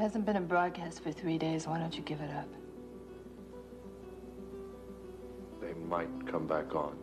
hasn't been a broadcast for three days. Why don't you give it up? They might come back on.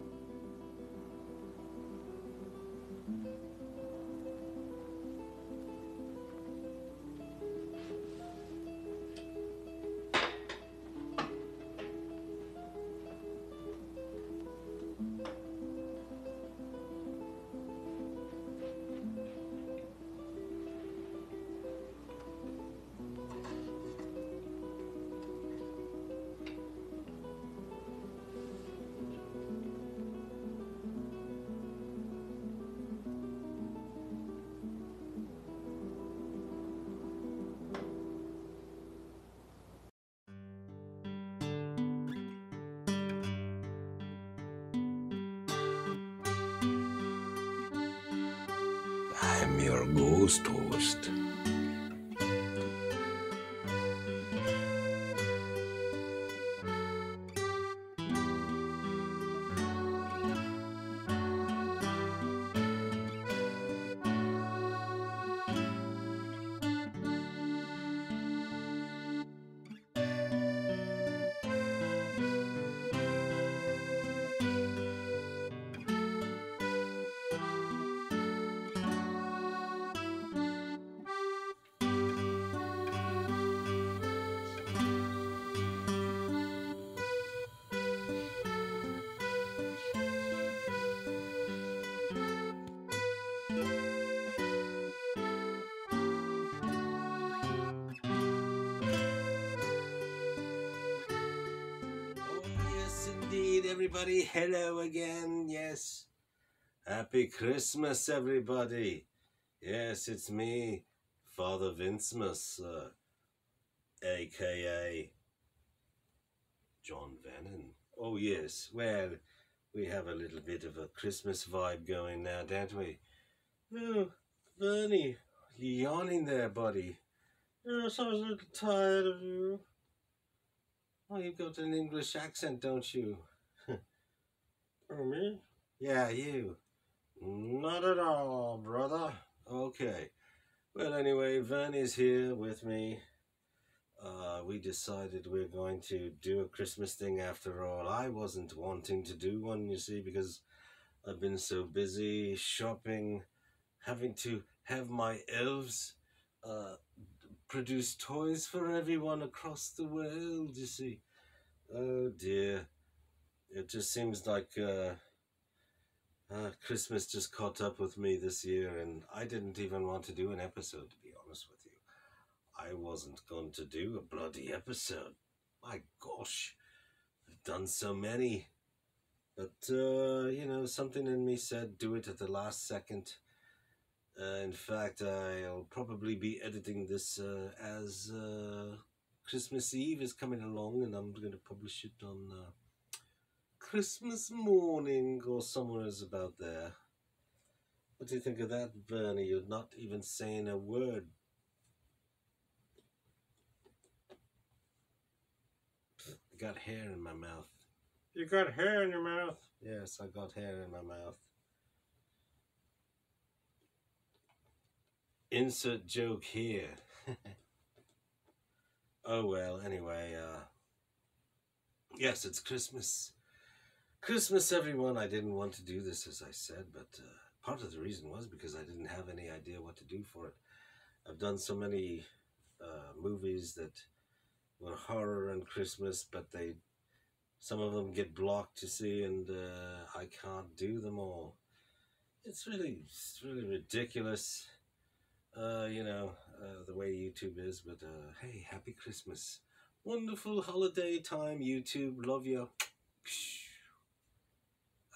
Your ghost everybody. Hello again. Yes. Happy Christmas, everybody. Yes, it's me, Father Vincemus, uh, aka John Vennon. Oh, yes. Well, we have a little bit of a Christmas vibe going now, don't we? Oh, Vernie, you yawning there, buddy. Yes, I was a little tired of you. Oh, you've got an English accent, don't you? Oh, me? Yeah, you. Not at all, brother. Okay. Well, anyway, Vernie's here with me. Uh, we decided we're going to do a Christmas thing after all. I wasn't wanting to do one, you see, because I've been so busy shopping, having to have my elves uh, produce toys for everyone across the world, you see. Oh dear. It just seems like uh, uh, Christmas just caught up with me this year, and I didn't even want to do an episode, to be honest with you. I wasn't going to do a bloody episode. My gosh, I've done so many. But, uh, you know, something in me said do it at the last second. Uh, in fact, I'll probably be editing this uh, as uh, Christmas Eve is coming along, and I'm going to publish it on uh, Christmas morning or somewhere is about there. What do you think of that, Vernie? You're not even saying a word. I got hair in my mouth. You got hair in your mouth. Yes, I got hair in my mouth. Insert joke here. oh well, anyway, uh yes, it's Christmas. Christmas everyone. I didn't want to do this as I said, but uh, part of the reason was because I didn't have any idea what to do for it. I've done so many uh, movies that were horror and Christmas, but they some of them get blocked, you see, and uh, I can't do them all. It's really, it's really ridiculous, uh, you know, uh, the way YouTube is. But uh, hey, happy Christmas, wonderful holiday time, YouTube. Love you.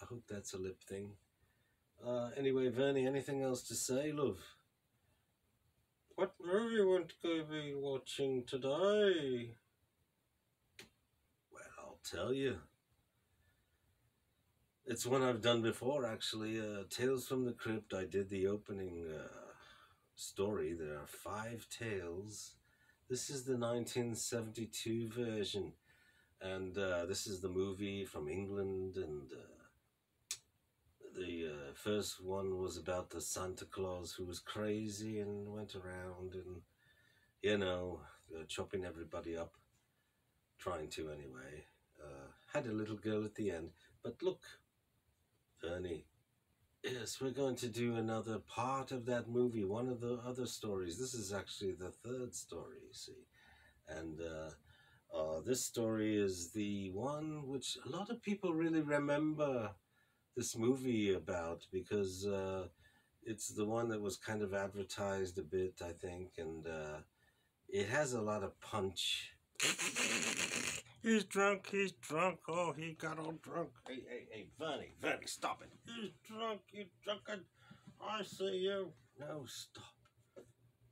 I hope that's a lip thing. Uh, anyway, Vernie, anything else to say, love? What movie won't go be watching today? Well, I'll tell you. It's one I've done before, actually. Uh, Tales from the Crypt. I did the opening uh, story. There are five tales. This is the 1972 version, and uh, this is the movie from England. And uh, the uh, first one was about the Santa Claus who was crazy and went around and you know, uh, chopping everybody up, trying to anyway. Uh, had a little girl at the end, but look, Ernie. Yes, we're going to do another part of that movie, one of the other stories. This is actually the third story, you see. And uh, uh, this story is the one which a lot of people really remember this movie about because uh, it's the one that was kind of advertised a bit, I think, and uh, it has a lot of punch. He's drunk, he's drunk. Oh, he got all drunk. Hey, hey, hey, Vernie, Vernie, stop it. He's drunk, he's drunken. I see you. No, stop.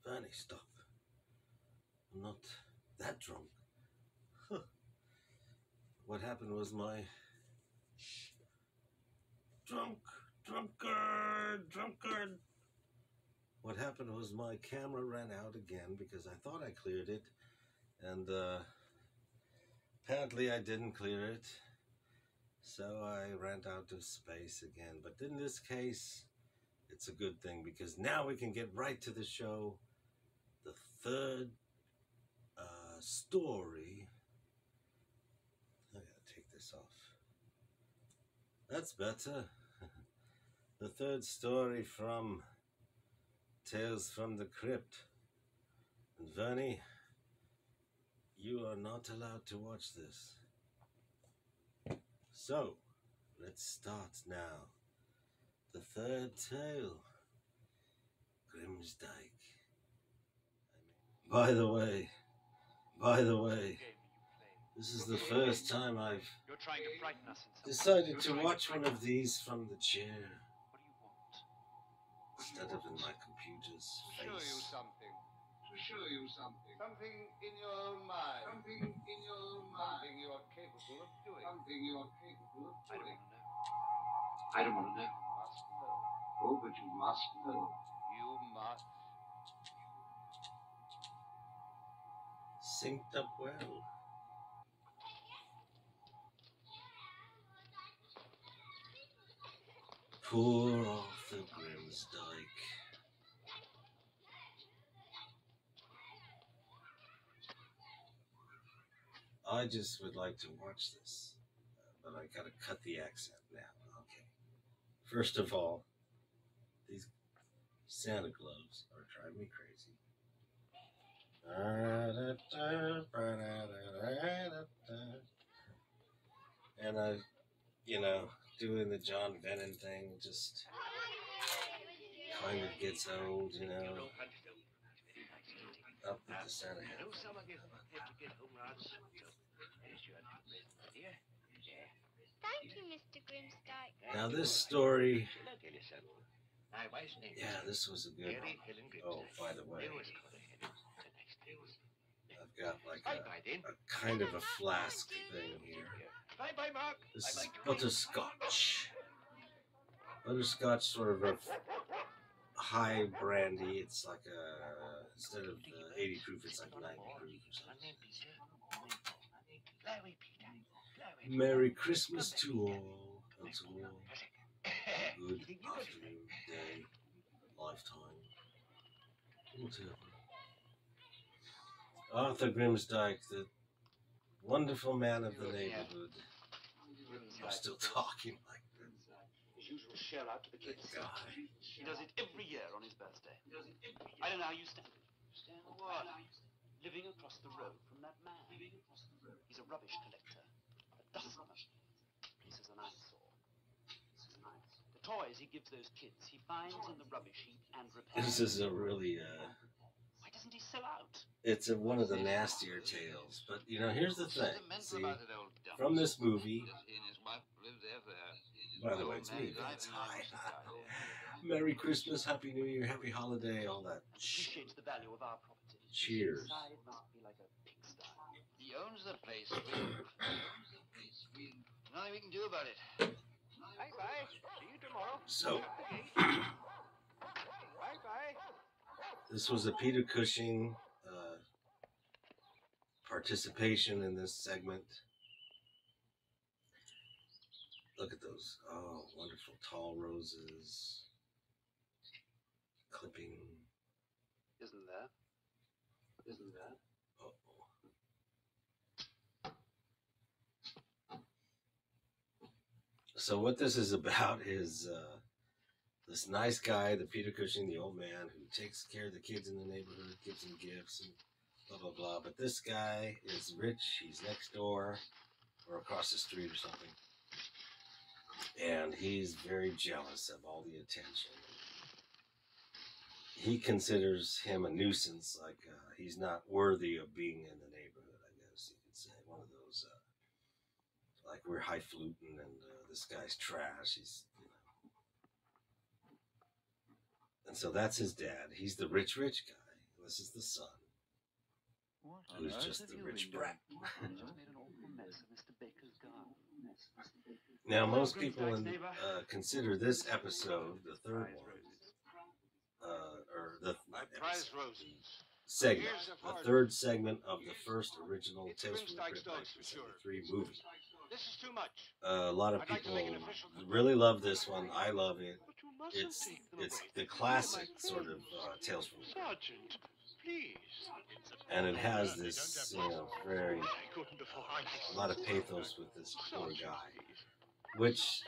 Vernie, stop. I'm not that drunk. Huh. What happened was my Drunk, drunkard, drunkard. what happened was my camera ran out again because I thought I cleared it, and uh, apparently I didn't clear it. So I ran out of space again. But in this case, it's a good thing because now we can get right to the show. The third uh, story. I gotta take this off. That's better. The third story from Tales from the Crypt. And Vernie, you are not allowed to watch this. So, let's start now. The third tale Grimsdyke. By the way, by the way, this is the first time I've You're trying to frighten us in some decided to watch one of these from the chair instead of in my computer's to show you something. To show you something. Something in your own mind. Something in your own mind. Something you are capable of doing. Something you are capable of doing. I don't want to know. I don't want to know. You must know. Oh, but you must know. You must. Synced up well. Poor Arthur Grimsdyke. I just would like to watch this, but I gotta cut the accent now. Okay. First of all, these Santa Claus are driving me crazy. And I, you know, doing the John Vennon thing just kind of gets old, you know. Up with the Santa hat. know some of you have to get home rather soon. There's your dear. Thank you, Mr. Grimsdyke. Now this story, Look at yourself. My wife's name yeah, this was a good Mary one. Helen Oh, by the way, They always call her Helen. It's a nice name. I've got like a, a kind of a flask thing here. Bye bye, Mark. This is like to read. butterscotch. Butterscotch, sort of a f- high brandy. It's like a instead of uh, 80 proof, it's like 90 proof or something. Glowy, Peter. Glowy. Merry Christmas to all, and to all good afternoon, day, lifetime, whatever. Arthur Grimsdyke, the wonderful man of the neighborhood. I'm still talking like usual shell out to the kids. guy. He does it every year on his birthday. I don't know how you stand. Stand what? Living across the road from that man. He's a rubbish collector. A dustman. This is an eyesore. This is an eyesore. The toys he gives those kids, he finds in the rubbish heap and repairs. This is a really, uh, Why doesn't he sell out? it's a, one of the nastier tales. But you know, here's the thing. See, from this movie, by the way, it's me, Vince. Hi. Merry Christmas, Happy New Year, Happy Holiday, all that. Shh. Appreciates the value of our property. Cheers. Inside must be like a pigsty. He owns the place. Nothing we can do about it. Bye bye. See you tomorrow. So, Bye bye. this was a Peter Cushing uh, participation in this segment. Look at those. Oh, wonderful tall roses. Clipping. Isn't there? Uh-oh. So what this is about is uh, this nice guy, the Peter Cushing, the old man who takes care of the kids in the neighborhood, gives them gifts and blah blah blah. But this guy is rich. He's next door or across the street or something, and he's very jealous of all the attention. He considers him a nuisance, like uh, he's not worthy of being in the neighborhood. I guess you could say one of those, uh, like we're highfalutin and uh, this guy's trash. He's, you know. And so that's his dad. He's the rich, rich guy. This is the son, What who's just the rich brat. made an awful mess of Mr. Baker's garden. Now, most people in, uh, consider this episode, the third one, uh, or the prize episode, roses. segment, the third segment of the first original Tales from the Grimsdyke's Crypt dogs for sure. 1973 movie. This is too much. Uh, a lot of I'd people make really love this one. I love it. But you mustn't It's it's the classic sort of uh, Tales from the Crypt, Sergeant, please. And it has this you know very a lot of pathos with this poor guy, which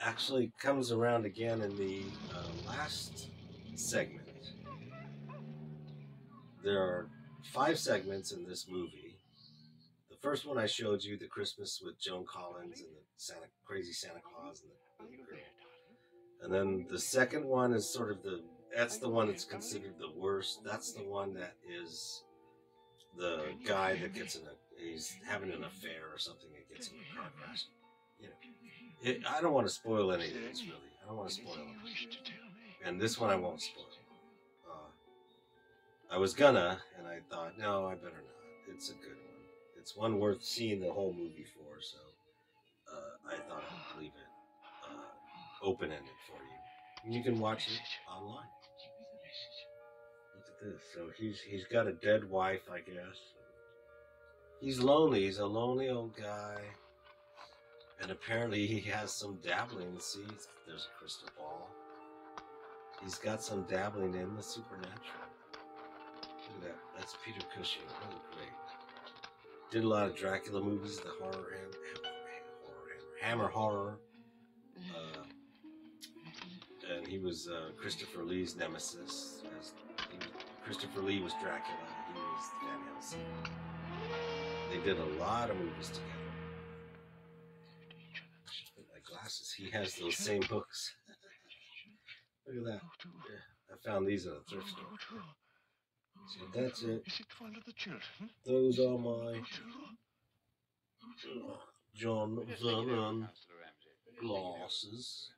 actually comes around again in the uh, last segment. There are five segments in this movie. The first one I showed you, the Christmas with Joan Collins and the Santa, crazy Santa Claus and the little girl. And then the second one is sort of the that's the one that's considered the worst. That's the one that is the guy that gets in a he's having an affair or something and gets in a car crash. You know, it, I don't want to spoil any of this really. I don't want to spoil them. And this one I won't spoil. Uh, I was gonna, and I thought, no, I better not. It's a good one. It's one worth seeing the whole movie for. So uh, I thought I'd leave it uh, open ended for you. You can watch it online. So he's he's got a dead wife, I guess. He's lonely. He's a lonely old guy. And apparently he has some dabbling. See, there's a crystal ball. He's got some dabbling in the supernatural. Look at that. That's Peter Cushing. Really great. Did a lot of Dracula movies, the horror ham, horror hammer, hammer horror. Uh, and he was uh, Christopher Lee's nemesis. As Christopher Lee was Dracula. He was Van Helsing. They did a lot of movies together. Look at my glasses. He has those same books. Look at that. Yeah, I found these at a thrift store. So that's it. Is it one of the children? Those are my John Vernon glasses.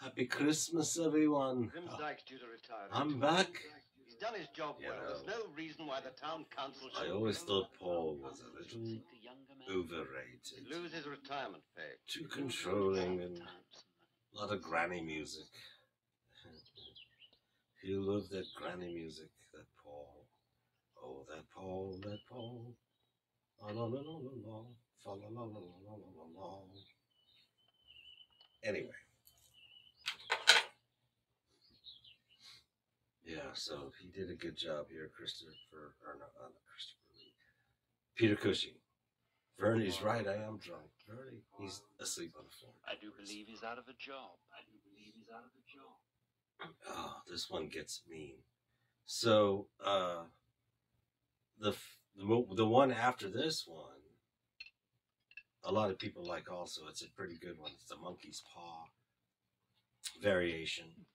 Happy Christmas, everyone. Grimsdyke's due to retire. I'm back. He's done his job well. There's no reason why the town council should. I always thought Paul was a little The younger man overrated. lose his retirement pay. Too controlling and a lot of granny music. he loved that granny music, that Paul. Oh, that Paul, that Paul. La la la la la la. Fa la la la la la la la. Anyway. Yeah, so he did a good job here, Christopher, or not, not Christopher Lee. Peter Cushing. Vernie's right, I am drunk. Vernie, he's asleep on the floor. I do believe he's out of a job. I do believe he's out of a job. Oh, this one gets mean. So, uh, the the the one after this one, a lot of people like also. It's a pretty good one. It's the monkey's paw variation,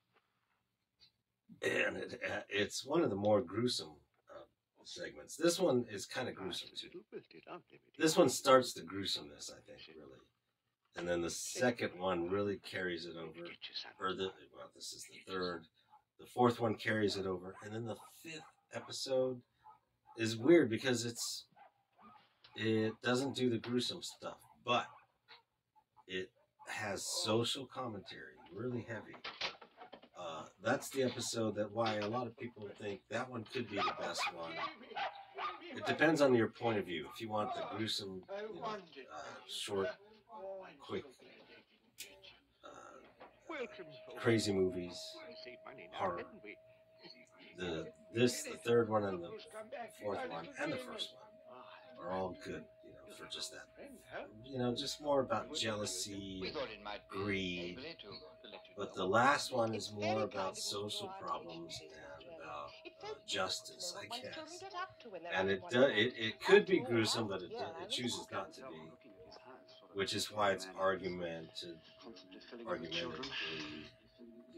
and it, uh, it's one of the more gruesome uh, segments. This one is kind of gruesome too. This one starts the gruesomeness, I think, really, and then the second one really carries it over or the well, this is the third. The fourth one carries it over, and then the fifth episode is weird because it's it doesn't do the gruesome stuff, but it has social commentary, really heavy. Uh, that's the episode that why a lot of people think that one could be the best one. It depends on your point of view. If you want the gruesome, you know, uh, short, quick, uh, crazy movies, horror. the this, the third one, and the fourth one, and the first one are all good. You know, for just that. You know, just more about jealousy, We and thought it might be greed. neighborly to let you But the last one is more about kind of you social problems and about uh, justice, I what one's children guess. get up to when they're And it of do, it, it could be gruesome, but it, yeah, it chooses not to be, Looking at his hands, sort of which is why it's man argumented, constantly filling in with children. argumentatively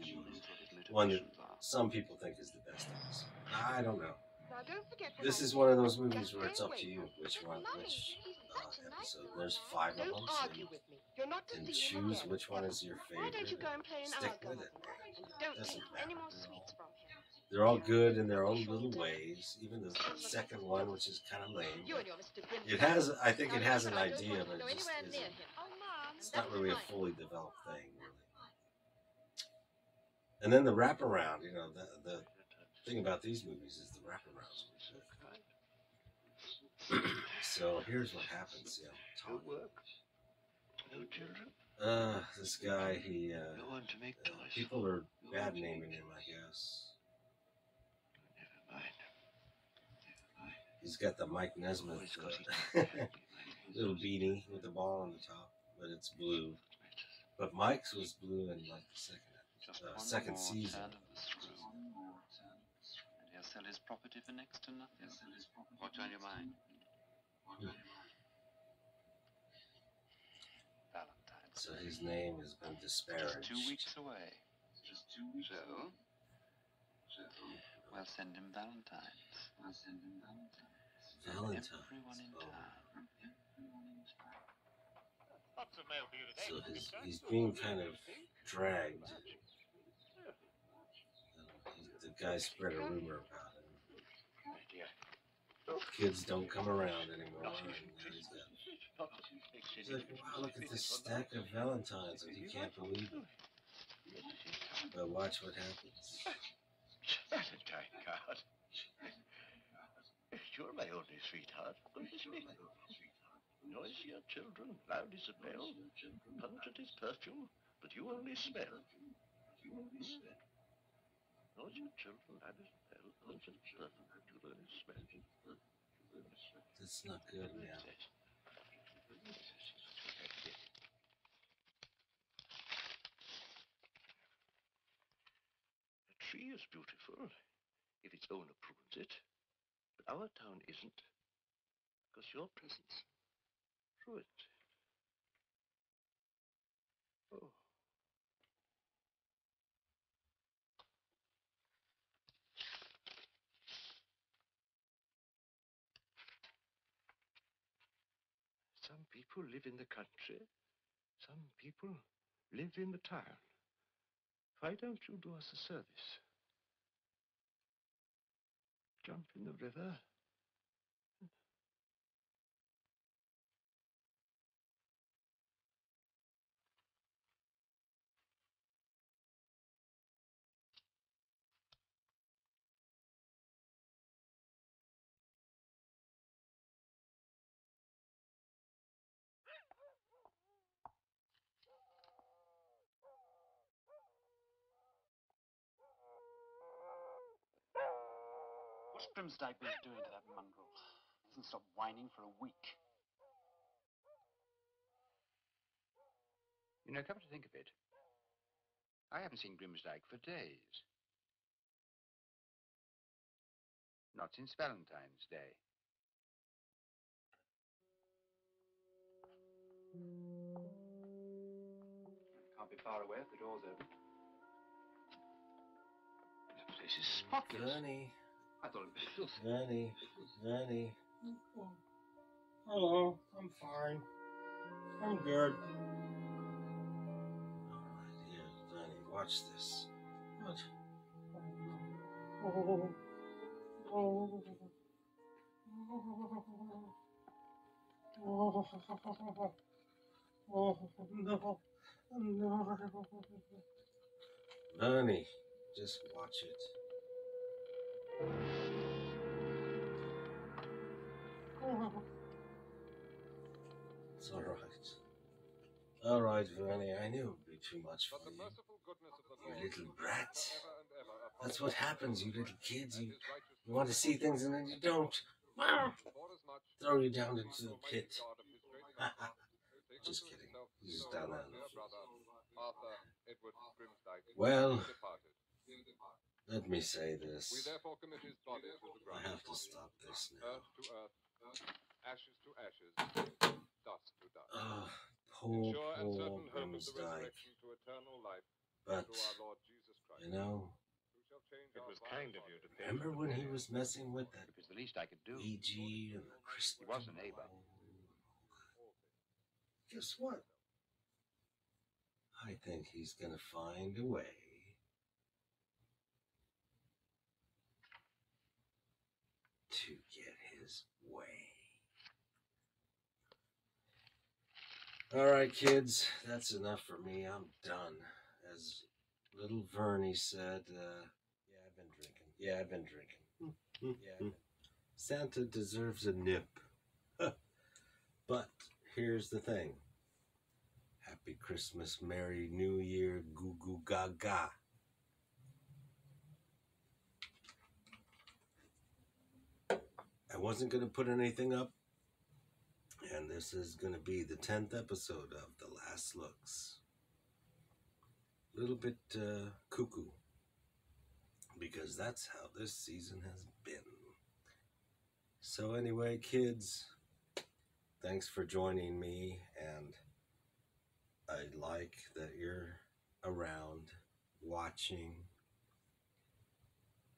Children sort of one that some people think is the best episode. I don't know. Now, don't forget This is one of those movies where it's up to you which one, Mummy, which he's a nice episode. There's five of them, so argue with me. You're not to can see him choose which one is your Why don't you favorite go and and play in stick with it. And don't Doesn't take any more sweets from him. They're all good in their own little ways. Even the second one, which is kind of lame. You but and your Mr. Grimsdyke. It has, I think it has an listen, I don't idea, but it just isn't. Oh, It's not really a fully developed thing, really. And then the wraparound, you know, the the thing about these movies is the wraparounds. So here's what happens. Yeah, No work, no children, Uh, this guy, he, uh, no one to make uh, toys. people are bad naming him, I guess. Never mind. He's got the Mike Nesmith Always uh, little beanie with the ball on the top, but it's blue. But Mike's was blue in like the second Just uh, one second more season. turn of the screw. And he'll sell his property for next to nothing. What's on your mind? Valentine. So his name has been Just disparaged. two weeks away. So? We'll send him Valentines. We'll send him Valentines. Valentine's. Everyone in Oh. town. So his, he's being kind of dragged. The guy spread a rumor about him. Kids don't come around anymore. And he's like, wow, look at this stack of Valentines, and he can't believe it. But watch what happens. Valentine card. You're my only sweetheart. Noisy are children, loud is a bell, pungent is perfume, but you only smell. You only smell. Children, loud a bell, pungent is perfume, but you only smell. That's not good, man. A tree is beautiful, if its owner prunes it, but our town isn't, because your presence ruins it. People live in the country, some people live in the town. Why don't you do us a service? Jump in the river. What's Grimsdyke been doing to that mongrel? Hasn't stopped whining for a week. You know, come to think of it, I haven't seen Grimsdyke for days. Not since Valentine's Day. Can't be far away if the door's open. The place is spotless. Vernie, I thought it was filthy. Vernie, Vernie. Hello, I'm fine. I'm good. Alright, here, Vernie, watch this. What? Oh, oh, oh, oh, Oh no, no. Vernie, just watch it. It's alright. Alright, Vernie, I knew it would be too much for you. You little brat. That's what happens, you little kids. You, you want to see things and then you don't. Throw you down into the pit. Just kidding. He's just down there. Well, let me say this. I have to stop this now. Ah, poor, poor Grimsdyke. But, you know, It was kind of you to remember when he was messing with that It was the least I could do. EG and the Christmas? He was a neighbor. Guess what? I think he's gonna find a way to get his way. All right, kids, that's enough for me. I'm done. As little Vernie said, uh, yeah, I've been drinking. Yeah, I've been drinking. yeah, been- Santa deserves a nip. but here's the thing. Happy Christmas, Merry New Year, goo goo gaga. I wasn't going to put anything up, and this is going to be the 10th episode of The Last Looks. A little bit uh, cuckoo, because that's how this season has been. So, anyway, kids, thanks for joining me, and I like that you're around watching.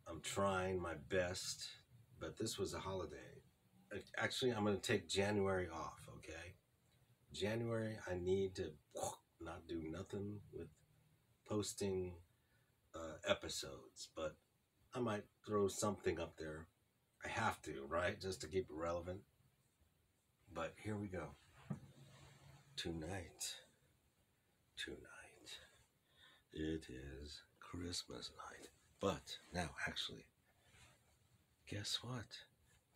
I'm trying my best, but this was a holiday. Ac- Actually, I'm going to take January off, okay? January, I need to not do nothing with posting uh, episodes, but I might throw something up there. I have to, right? Just to keep it relevant. But here we go. Tonight tonight. It is Christmas night. But now, actually, guess what?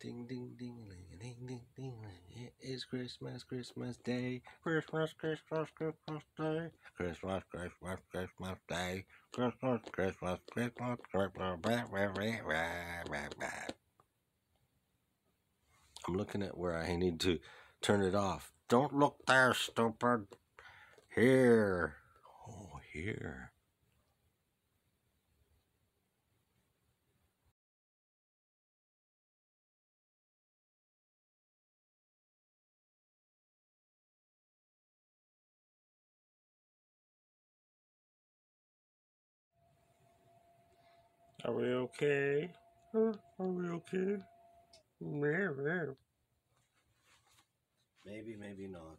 Ding, ding, ding, ding, ding, ding, ding. It is Christmas, Christmas Day. Christmas, Christmas, Christmas Day. Christmas, Christmas, Christmas Day. Christmas, Christmas, Christmas, Christmas. I'm looking at where I need to turn it off. Don't look there, stupid. Here. Oh, here. Are we okay? Are we okay? Maybe, maybe not.